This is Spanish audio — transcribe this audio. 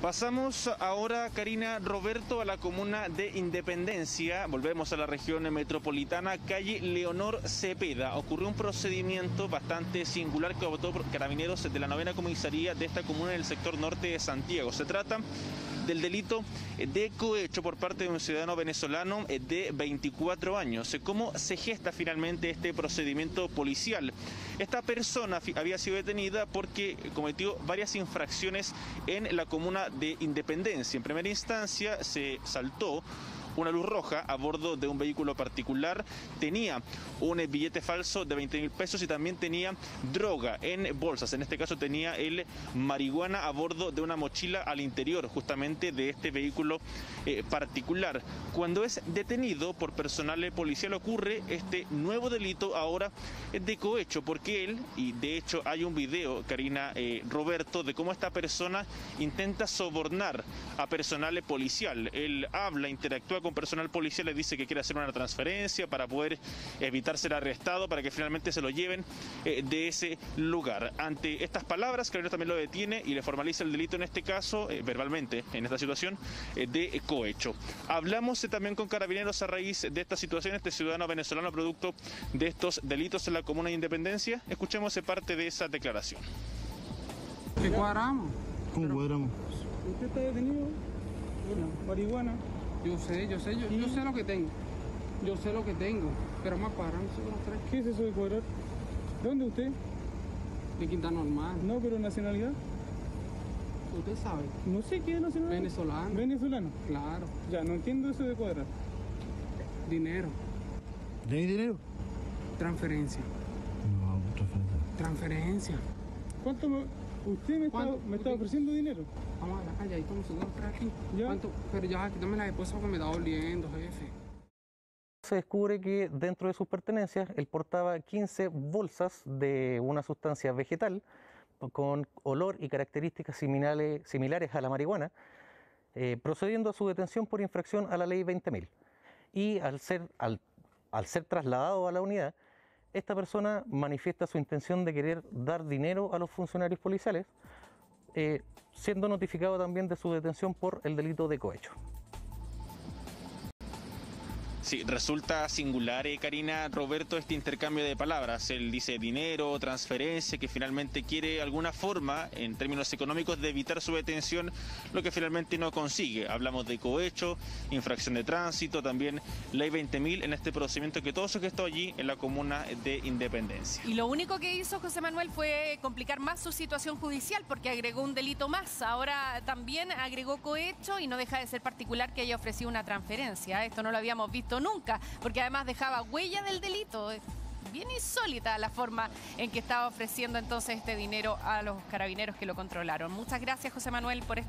Pasamos ahora, Karina Roberto, a la comuna de Independencia. Volvemos a la región metropolitana, calle Leonor Cepeda. Ocurrió un procedimiento bastante singular que adoptó carabineros de la novena comisaría de esta comuna en el sector norte de Santiago. Se trata del delito de cohecho por parte de un ciudadano venezolano de 24 años. ¿Cómo se gesta finalmente este procedimiento policial? Esta persona había sido detenida porque cometió varias infracciones en la comuna de Independencia. En primera instancia se saltó una luz roja a bordo de un vehículo particular, tenía un billete falso de 20 mil pesos y también tenía droga en bolsas. En este caso tenía el marihuana a bordo de una mochila al interior justamente de este vehículo eh, particular. Cuando es detenido por personal policial ocurre este nuevo delito ahora de cohecho, porque él, y de hecho hay un video, Karina eh, Roberto, de cómo esta persona intenta sobornar a personal policial. Él habla, interactúa con personal policial, le dice que quiere hacer una transferencia para poder evitar ser arrestado, para que finalmente se lo lleven eh, de ese lugar. Ante estas palabras, Carabinero también lo detiene y le formaliza el delito en este caso, eh, verbalmente, en esta situación, eh, de cohecho. Hablamos también con Carabineros a raíz de esta situación, este ciudadano venezolano producto de estos delitos en la Comuna de Independencia. Escuchemos parte de esa declaración. ¿Qué cuadramos? ¿Cómo cuadramos? ¿Usted está detenido? Bueno, marihuana. Yo sé, yo sé, yo, yo sé lo que tengo. Yo sé lo que tengo, pero más cuadramos con los tres. ¿Qué es eso de cuadrar? ¿De dónde usted? De Quinta Normal. No, pero nacionalidad. Usted sabe. No sé qué es nacionalidad. Venezolano. Venezolano. Claro. Ya, no entiendo eso de cuadrar. Dinero. ¿Tenéis dinero? Transferencia. No, transferencia. Transferencia. ¿Cuánto me... Usted me está, me está ofreciendo dinero? Vamos a la calle, ahí estamos aquí. Ya. ¿Cuánto? Pero ya, quítame la esposa porque me está doliendo, jefe. se descubre que dentro de sus pertenencias él portaba 15 bolsas de una sustancia vegetal con olor y características similares, similares a la marihuana, eh, procediendo a su detención por infracción a la ley 20.000. Y al ser, al, al ser trasladado a la unidad, esta persona manifiesta su intención de querer dar dinero a los funcionarios policiales, eh, siendo notificado también de su detención por el delito de cohecho. Sí, resulta singular, eh, Karina Roberto, este intercambio de palabras. Él dice dinero, transferencia, que finalmente quiere alguna forma, en términos económicos, de evitar su detención, lo que finalmente no consigue. Hablamos de cohecho, infracción de tránsito, también ley 20.000 en este procedimiento que todo eso que está allí en la comuna de Independencia. Y lo único que hizo José Manuel fue complicar más su situación judicial porque agregó un delito más. Ahora también agregó cohecho y no deja de ser particular que haya ofrecido una transferencia. Esto no lo habíamos visto nunca, porque además dejaba huella del delito. Bien insólita la forma en que estaba ofreciendo entonces este dinero a los carabineros que lo controlaron. Muchas gracias José Manuel por este